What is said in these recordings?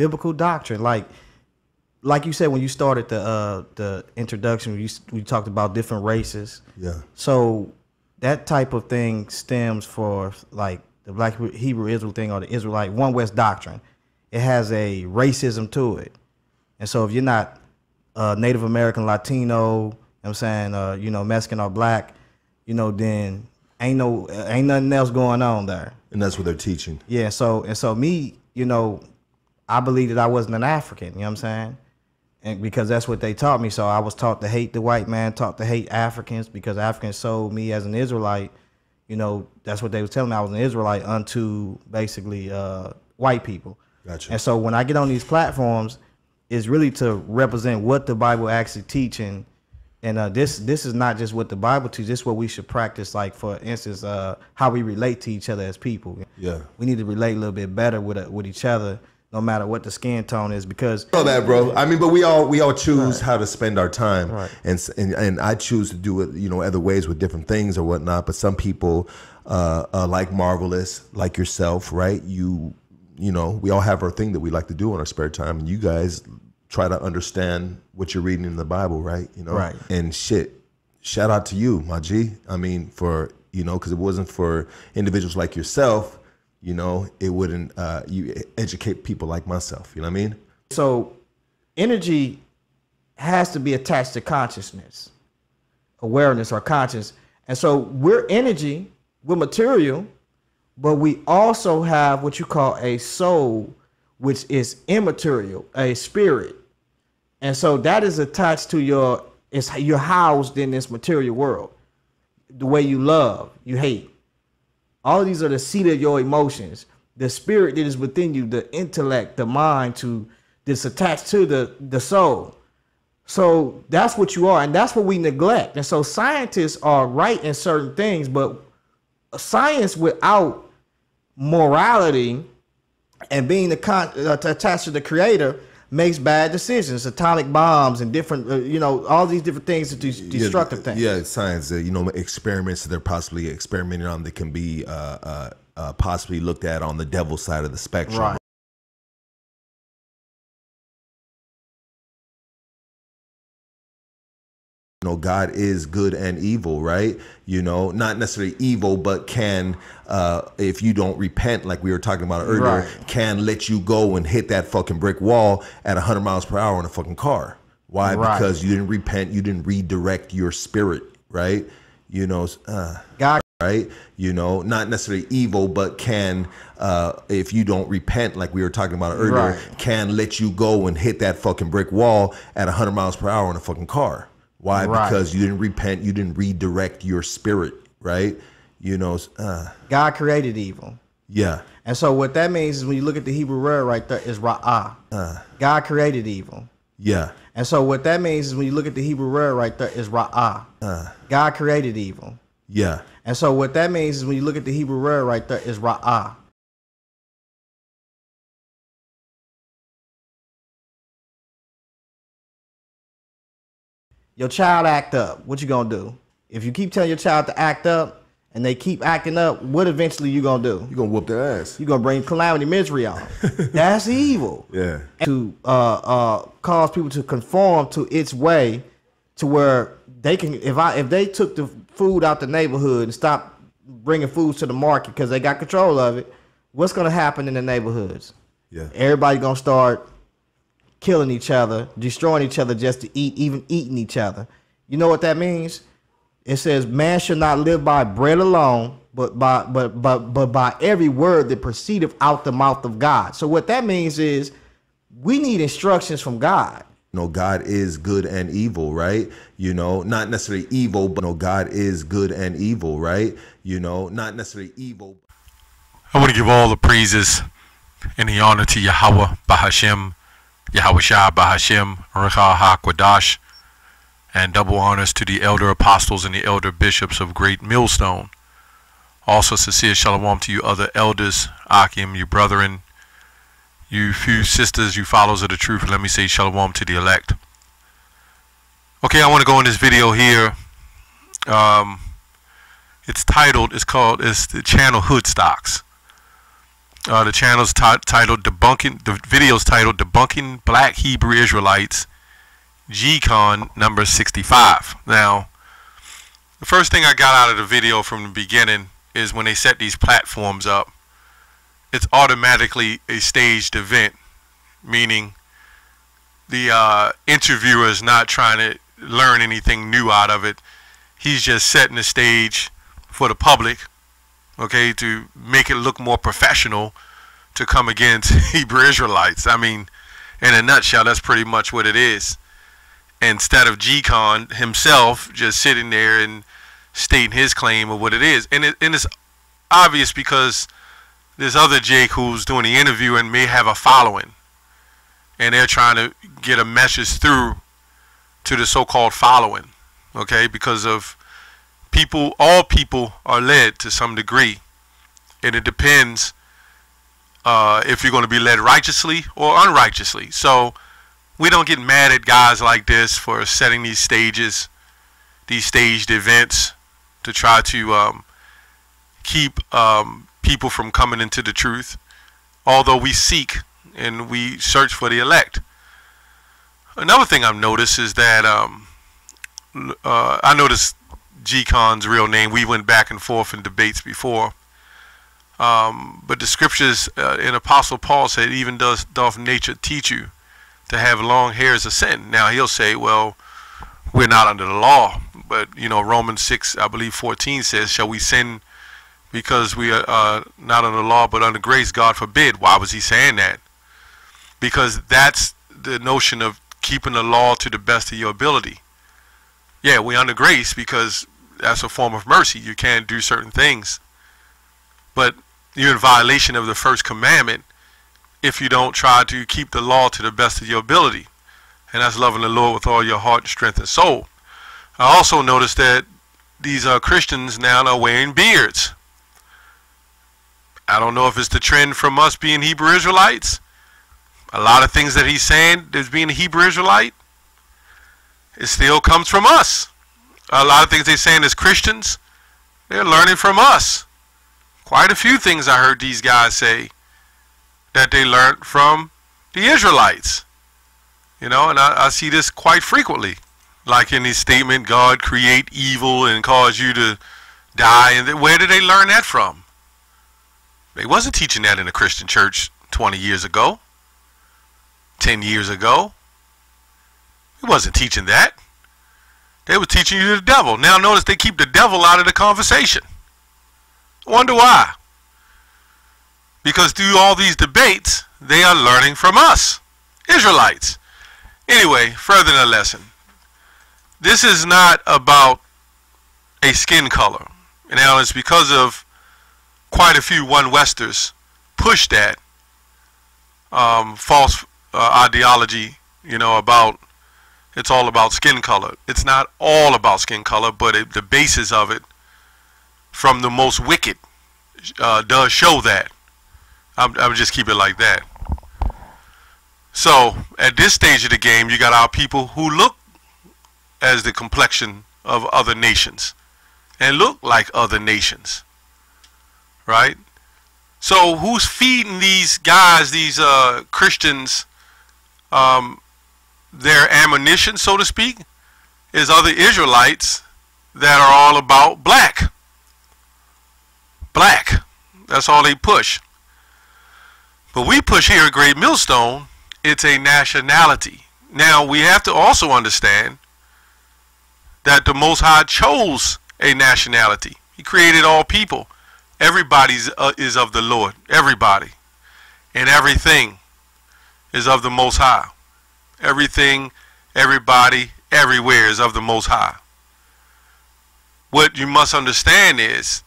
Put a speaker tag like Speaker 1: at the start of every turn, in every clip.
Speaker 1: biblical doctrine. Like like you said when you started the uh the introduction, we we talked about different races.
Speaker 2: Yeah.
Speaker 1: So that type of thing stems for like the Black Hebrew Israel thing or the Israelite One West doctrine. It has a racism to it, and so if you're not uh, Native American, Latino, you know I'm saying, uh, you know, Mexican or black, you know, then ain't no ain't nothing else going on there.
Speaker 2: And that's what they're teaching.
Speaker 1: Yeah. So and so me, you know, I believe that I wasn't an African. You know what I'm saying? And because that's what they taught me. So I was taught to hate the white man, taught to hate Africans because Africans sold me as an Israelite. You know, that's what they was telling me. I was an Israelite unto basically uh, white people.
Speaker 2: Gotcha.
Speaker 1: And so when I get on these platforms, it's really to represent what the Bible actually teaching. And uh, this this is not just what the Bible teaches. This is what we should practice. Like for instance, uh, how we relate to each other as people.
Speaker 2: Yeah.
Speaker 1: we need to relate a little bit better with uh, with each other, no matter what the skin tone is, because
Speaker 2: know that, bro. I mean, but we all we all choose how to spend our time,
Speaker 1: Right.
Speaker 2: and, and and I choose to do it, you know, other ways with different things or whatnot. But some people, uh, uh, like marvelous, like yourself, right? You, you know, we all have our thing that we like to do in our spare time, and you guys try to understand what you're reading in the Bible, right? You know,
Speaker 1: Right.
Speaker 2: And shit, shout out to you, my G. I mean, for you know, because it wasn't for individuals like yourself. You know, it wouldn't uh, you educate people like myself. You know what I mean?
Speaker 1: so energy has to be attached to consciousness, awareness or conscience. And so we're energy, we're material, but we also have what you call a soul, which is immaterial, a spirit. And so that is attached to your it's you're housed in this material world. The way you love, you hate. All these are the seat of your emotions. The spirit that is within you, the intellect, the mind to that's attached to the the soul. So that's what you are, and that's what we neglect. And so scientists are right in certain things, but science without morality and being the con- uh, attached to the creator makes bad decisions atomic bombs and different uh, you know all these different things that do destructive
Speaker 2: yeah,
Speaker 1: things
Speaker 2: Yeah, science. Uh, you know, experiments that they're possibly experimenting on that can be uh, uh, uh, possibly looked at on the devil side of the spectrum.
Speaker 1: Right.
Speaker 2: You know, God is good and evil, right? You know, not necessarily evil, but can, uh, if you don't repent, like we were talking about earlier,
Speaker 1: Right.
Speaker 2: can let you go and hit that fucking brick wall at 100 miles per hour in a fucking car. Why?
Speaker 1: Right.
Speaker 2: Because you didn't repent, you didn't redirect your spirit, right? You know, uh,
Speaker 1: god
Speaker 2: right? You know, not necessarily evil, but can, uh, if you don't repent, like we were talking about earlier,
Speaker 1: Right.
Speaker 2: can let you go and hit that fucking brick wall at 100 miles per hour in a fucking car. Why?
Speaker 1: Right.
Speaker 2: Because you didn't repent, you didn't redirect your spirit, right? You know, uh,
Speaker 1: god created evil.
Speaker 2: Yeah,
Speaker 1: and so what that means is when you look at the hebrew word right there is ra'ah uh. god created evil.
Speaker 2: Yeah,
Speaker 1: and so what that means is when you look at the hebrew word right there is ra'ah uh. god created evil.
Speaker 2: Yeah,
Speaker 1: and so what that means is when you look at the hebrew word right there is ra'ah your child act up. What you gonna do? If you keep telling your child to act up and they keep acting up what eventually you gonna do?
Speaker 2: You gonna whoop their ass.
Speaker 1: you gonna bring calamity misery on. That's evil.
Speaker 2: Yeah,
Speaker 1: to uh, uh, cause people to conform to its way to where they can if i if they took the food out the neighborhood and stopped bringing foods to the market because they got control of it what's going to happen in the neighborhoods?
Speaker 2: Yeah,
Speaker 1: everybody going to start killing each other destroying each other just to eat even eating each other you know what that means it says man should not live by bread alone but by but but but by every word that proceedeth out the mouth of god so what that means is we need instructions from god
Speaker 2: you know, God is good and evil, right? You know, not necessarily evil, but no, God is good and evil, right? You know, not necessarily evil.
Speaker 3: I want to give all the praises and the honor to Yahweh Bahashem, Yahweh Shah Bahashem, Ruach HaKodesh, and double honors to the elder apostles and the elder bishops of Great Millstone. Also, sincere shalom to you other elders, Akim, you brethren, you few sisters, you followers of the truth. Let me say shalom to the elect. Okay, I want to go in this video here. Um, it's titled, it's called, it's the channel Hood Stocks. Uh, the channel's titled "Debunking." The video's titled "Debunking Black Hebrew Israelites." GCon number 65. Now, the first thing I got out of the video from the beginning is when they set these platforms up, it's automatically a staged event, meaning the uh, interviewer is not trying to learn anything new out of it. He's just setting the stage for the public, okay, to make it look more professional to come against Hebrew Israelites. I mean, in a nutshell, that's pretty much what it is instead of G-Con himself just sitting there and stating his claim of what it is. And, it, and it's obvious because this other Jake who's doing the interview and may have a following. And they're trying to get a message through to the so-called following. Okay, because of people, all people are led to some degree. And it depends uh, if you're going to be led righteously or unrighteously. So, we don't get mad at guys like this for setting these stages, these staged events to try to um, keep um, people from coming into the truth. Although we seek and we search for the elect. Another thing I've noticed is that um, uh, I noticed GCon's real name. We went back and forth in debates before. Um, but the scriptures uh, in Apostle Paul said, even does doth nature teach you to have long hair is a sin. Now he'll say, well, we're not under the law, but you know Romans six, I believe fourteen says, shall we sin because we are uh, not under the law but under grace? God forbid. Why was he saying that? Because that's the notion of keeping the law to the best of your ability. Yeah, we under grace because that's a form of mercy. You can't do certain things, but you're in violation of the first commandment if you don't try to keep the law to the best of your ability. And that's loving the Lord with all your heart, strength, and soul. I also noticed that these uh, Christians now are wearing beards. I don't know if it's the trend from us being Hebrew Israelites. A lot of things that he's saying as being a Hebrew Israelite, it still comes from us. A lot of things they're saying as Christians, they're learning from us. Quite a few things I heard these guys say that they learned from the Israelites. You know, and I, I see this quite frequently. Like in the statement, God create evil and cause you to die. And where did they learn that from? They wasn't teaching that in a Christian church 20 years ago, 10 years ago. He wasn't teaching that. They were teaching you the devil. Now notice they keep the devil out of the conversation. Wonder why. Because through all these debates, they are learning from us, Israelites. Anyway, further the lesson. This is not about a skin color. Now, it's because of quite a few one westers push that um, false uh, ideology, you know, about it's all about skin color. It's not all about skin color, but it, the basis of it from the most wicked uh, does show that. I'm, I'm just keep it like that. So at this stage of the game, you got our people who look as the complexion of other nations and look like other nations, right? So who's feeding these guys, these uh, Christians, um, their ammunition, so to speak, is other Israelites that are all about black. Black. That's all they push. But we push here at Great Millstone, it's a nationality. Now, we have to also understand that the Most High chose a nationality. He created all people. Everybody uh, is of the Lord. Everybody. And everything is of the Most High. Everything, everybody, everywhere is of the Most High. What you must understand is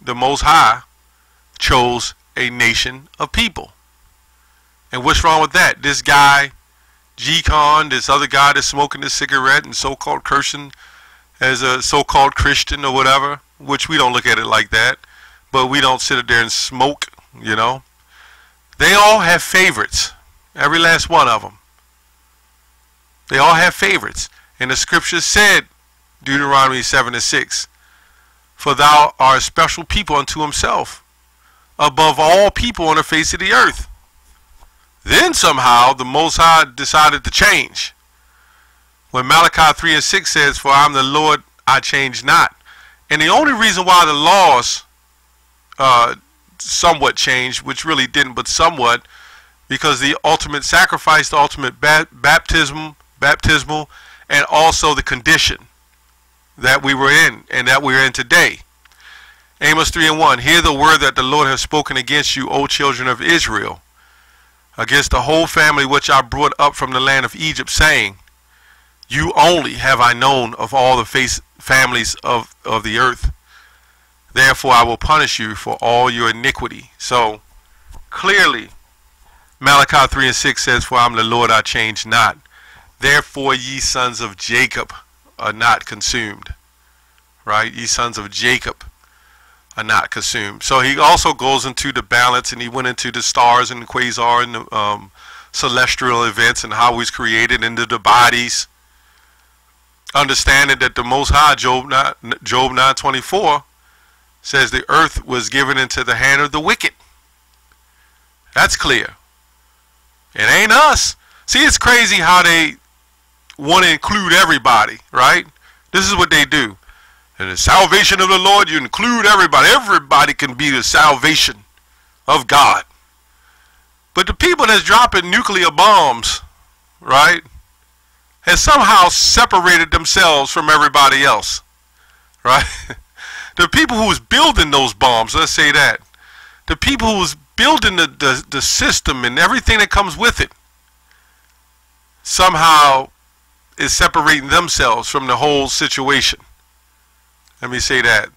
Speaker 3: the Most High chose a nation of people. And what's wrong with that? This guy, G-Con, this other guy that's smoking a cigarette and so-called cursing as a so-called Christian or whatever, which we don't look at it like that, but we don't sit there and smoke, you know. They all have favorites, every last one of them. They all have favorites. And the scripture said, Deuteronomy 7 and 6, For thou art a special people unto himself, above all people on the face of the earth. Then somehow the Most High decided to change. When Malachi 3 and 6 says, For I'm the Lord, I change not. And the only reason why the laws uh, somewhat changed, which really didn't, but somewhat, because the ultimate sacrifice, the ultimate ba baptism, baptismal, and also the condition that we were in and that we're in today. Amos 3 and 1, Hear the word that the Lord has spoken against you, O children of Israel, against the whole family which I brought up from the land of Egypt, saying, You only have I known of all the face families of, of the earth. Therefore I will punish you for all your iniquity. So, clearly, Malachi 3 and 6 says, For I am the Lord, I change not. Therefore ye sons of Jacob are not consumed. Right? Ye sons of Jacob are not consumed. So he also goes into the balance and he went into the stars and the quasar and the um, celestial events and how he's created into the bodies. Understanding that the Most High, Job 9, Job 924, says the earth was given into the hand of the wicked. That's clear. It ain't us. See, it's crazy how they want to include everybody, right? This is what they do. And the salvation of the Lord, you include everybody. Everybody can be the salvation of God. But the people that's dropping nuclear bombs, right, has somehow separated themselves from everybody else, right? the people who's building those bombs, let's say that, the people who's building the, the, the system and everything that comes with it, somehow is separating themselves from the whole situation. Let me say that.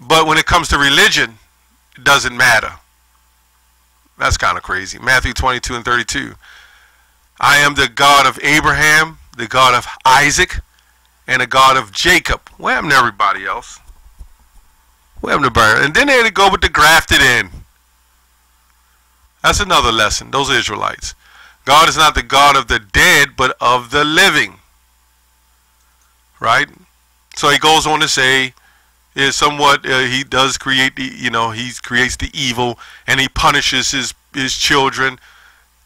Speaker 3: But when it comes to religion, it doesn't matter. That's kind of crazy. Matthew 22 and 32. I am the God of Abraham, the God of Isaac, and the God of Jacob. What happened to everybody else? What happened to Bird? And then they had to go with the grafted in. That's another lesson. Those Israelites. God is not the God of the dead, but of the living. Right? So he goes on to say, is somewhat uh, he does create the you know he creates the evil and he punishes his his children.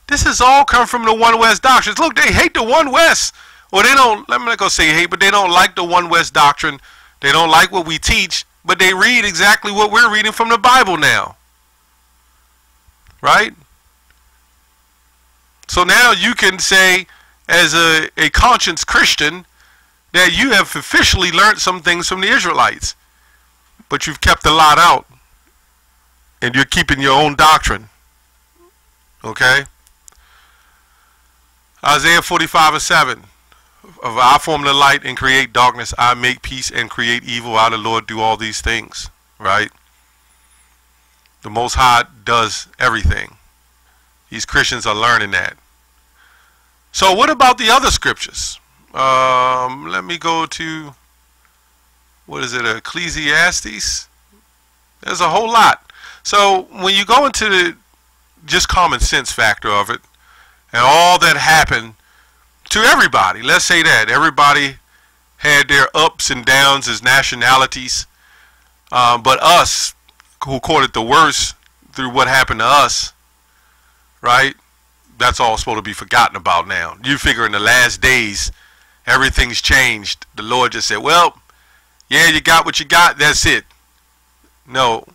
Speaker 3: This has all come from the One West doctrines. Look, they hate the One West, or they don't. Let me not go say hate, but they don't like the One West doctrine. They don't like what we teach, but they read exactly what we're reading from the Bible now. Right? So now you can say, as a, a conscience Christian, that you have officially learned some things from the Israelites, but you've kept a lot out, and you're keeping your own doctrine. Okay? Isaiah 45 and 7. Of I form the light and create darkness, I make peace and create evil. I, the Lord, do all these things. Right? The Most High does everything. These Christians are learning that. So what about the other scriptures? Um, let me go to, what is it, Ecclesiastes? There's a whole lot. So when you go into the just common sense factor of it, and all that happened to everybody, let's say that, everybody had their ups and downs as nationalities, um, but us, who caught it the worst through what happened to us, right? That's all supposed to be forgotten about now. You figure in the last days, everything's changed. The Lord just said, well, yeah, you got what you got. That's it. No,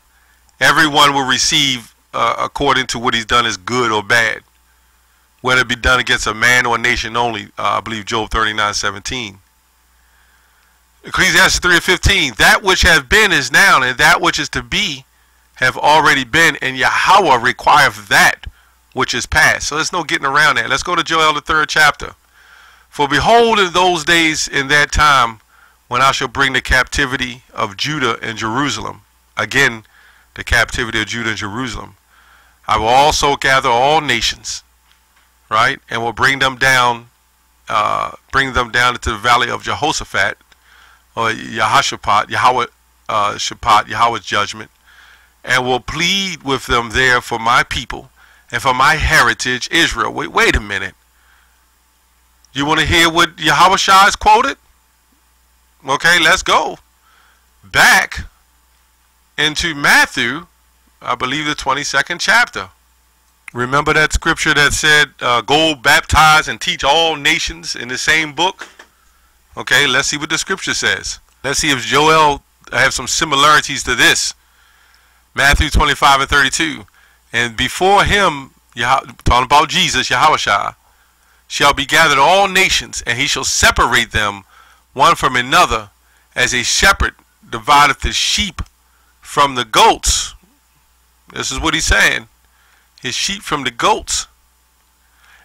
Speaker 3: everyone will receive uh, according to what he's done is good or bad. Whether it be done against a man or a nation only, uh, I believe Job 39, 17. Ecclesiastes 3 15, that which has been is now, and that which is to be have already been, and Yahweh requireth that which is past. So there's no getting around that. Let's go to Joel, the third chapter. For behold, in those days, in that time, when I shall bring the captivity of Judah and Jerusalem, again, the captivity of Judah and Jerusalem, I will also gather all nations, right, and will bring them down, uh, bring them down into the valley of Jehoshaphat, or Yahashaphat, Yahweh, uh, Shaphat, Yahweh's judgment, and will plead with them there for my people and for my heritage, Israel. Wait, wait a minute. You want to hear what Yahweh is quoted? Okay, let's go. Back into Matthew, I believe the 22nd chapter. Remember that scripture that said, uh, Go baptize and teach all nations in the same book? Okay, let's see what the scripture says. Let's see if Joel have some similarities to this. Matthew 25 and 32. And before him, talking about Jesus, Yahushua, shall be gathered all nations, and he shall separate them one from another, as a shepherd divideth the sheep from the goats. This is what he's saying. His sheep from the goats.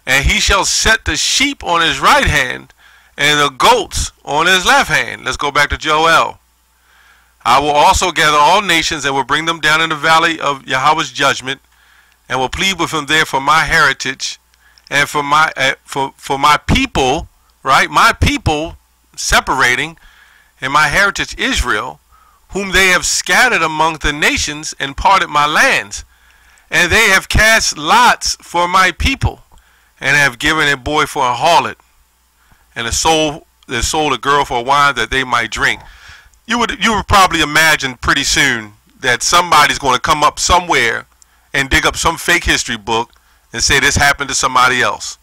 Speaker 3: And he shall set the sheep on his right hand and the goats on his left hand. Let's go back to Joel. I will also gather all nations and will bring them down in the valley of Yahweh's judgment and will plead with them there for my heritage and for my uh, for for my people, right? My people separating and my heritage Israel, whom they have scattered among the nations and parted my lands. And they have cast lots for my people, and have given a boy for a harlot, and a soul sold a girl for wine that they might drink. You would you would probably imagine pretty soon that somebody's going to come up somewhere and dig up some fake history book and say this happened to somebody else.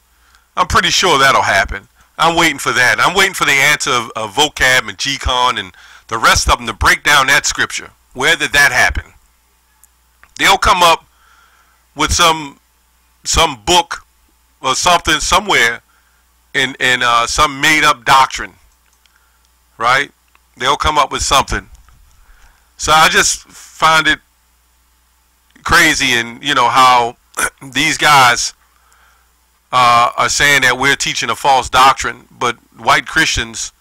Speaker 3: I'm pretty sure that'll happen. I'm waiting for that. I'm waiting for the answer of, of vocab and GCon and the rest of them to break down that scripture. Where did that happen? They'll come up with some some book or something somewhere in in uh, some made up doctrine, right? They'll come up with something. So I just find it crazy, and you know how these guys uh, are saying that we're teaching a false doctrine, but white Christians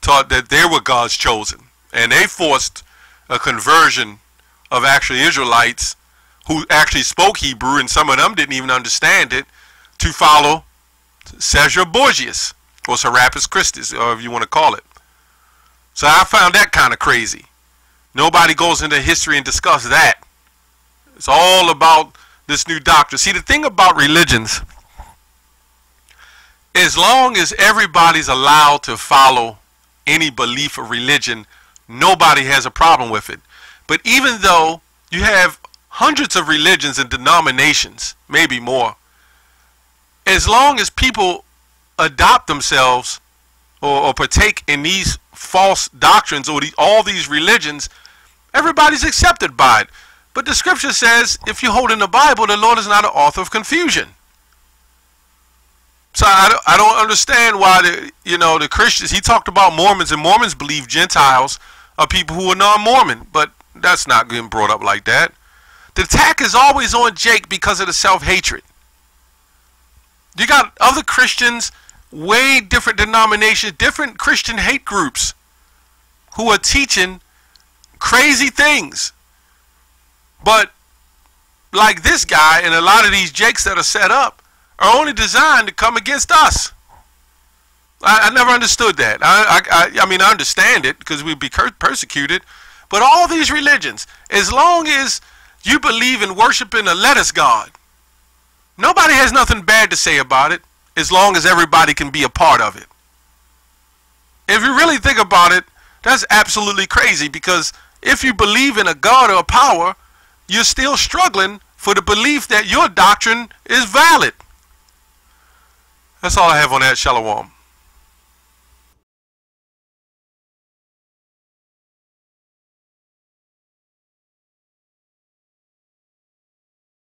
Speaker 3: taught that they were God's chosen, and they forced a conversion of actually Israelites who actually spoke Hebrew, and some of them didn't even understand it, to follow Caesar Borgias or Serapis Christus, or if you want to call it. So I found that kind of crazy. Nobody goes into history and discuss that. It's all about this new doctrine. See, the thing about religions, as long as everybody's allowed to follow any belief or religion, nobody has a problem with it. But even though you have hundreds of religions and denominations, maybe more, as long as people adopt themselves or, or partake in these false doctrines or the, all these religions, everybody's accepted by it. But the scripture says if you hold in the Bible, the Lord is not an author of confusion. So I don't, I don't understand why the you know the Christians. He talked about Mormons, and Mormons believe Gentiles are people who are non-Mormon, but that's not getting brought up like that. The attack is always on Jake because of the self-hatred. You got other Christians, way different denominations, different Christian hate groups, who are teaching crazy things. But like this guy and a lot of these jakes that are set up are only designed to come against us. I, I never understood that. I, I, I mean, I understand it because we'd be persecuted. But all these religions, as long as you believe in worshiping a lettuce god, nobody has nothing bad to say about it as long as everybody can be a part of it. If you really think about it, that's absolutely crazy because if you believe in a God or a power, you're still struggling for the belief that your doctrine is valid. That's all I have on that. Shalom.